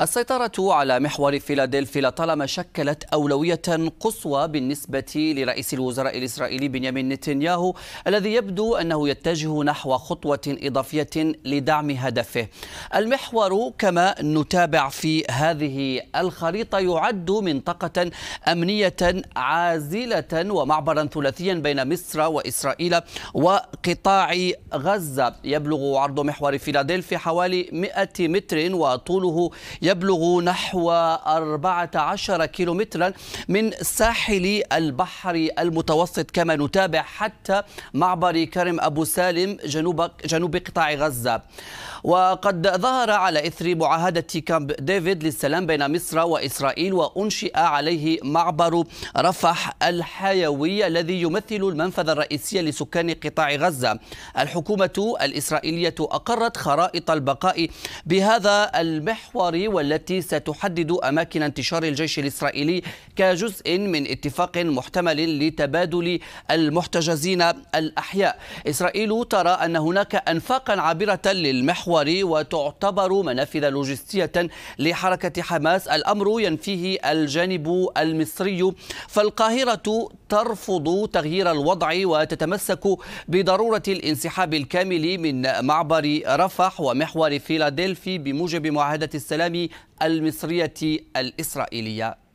السيطرة على محور فيلادلفيا لطالما شكلت أولوية قصوى بالنسبة لرئيس الوزراء الإسرائيلي بنيامين نتنياهو الذي يبدو أنه يتجه نحو خطوة إضافية لدعم هدفه. المحور كما نتابع في هذه الخريطة يعد منطقة أمنية عازلة ومعبرا ثلاثيا بين مصر وإسرائيل وقطاع غزة. يبلغ عرض محور فيلادلفيا حوالي 100 متر وطوله يبلغ نحو 14 كيلومترا من ساحل البحر المتوسط كما نتابع حتى معبر كرم أبو سالم جنوب, جنوب قطاع غزة. وقد ظهر على إثر معاهدة كامب ديفيد للسلام بين مصر وإسرائيل وأنشئ عليه معبر رفح الحيوي الذي يمثل المنفذ الرئيسي لسكان قطاع غزة. الحكومة الإسرائيلية أقرت خرائط البقاء بهذا المحور والتي ستحدد أماكن انتشار الجيش الإسرائيلي كجزء من اتفاق محتمل لتبادل المحتجزين الأحياء. إسرائيل ترى أن هناك أنفاقا عابرة للمحور وتعتبر منافذ لوجستية لحركة حماس. الأمر ينفيه الجانب المصري فالقاهرة ترفض تغيير الوضع وتتمسك بضرورة الانسحاب الكامل من معبر رفح ومحور فيلادلفي بموجب معاهدة السلام المصرية الإسرائيلية.